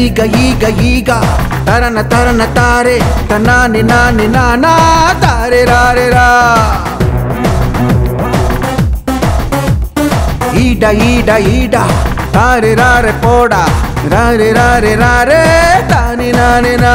ఈగ ఈగ ఈగ. తరన తరన తారే. తనాని నాని నానా. తారే రారే రా ఈడ ఈడ ఈడ. తారే రారే పోడా. రారే రారే రారే తాని నాని నా.